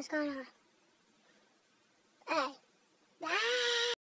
let's go now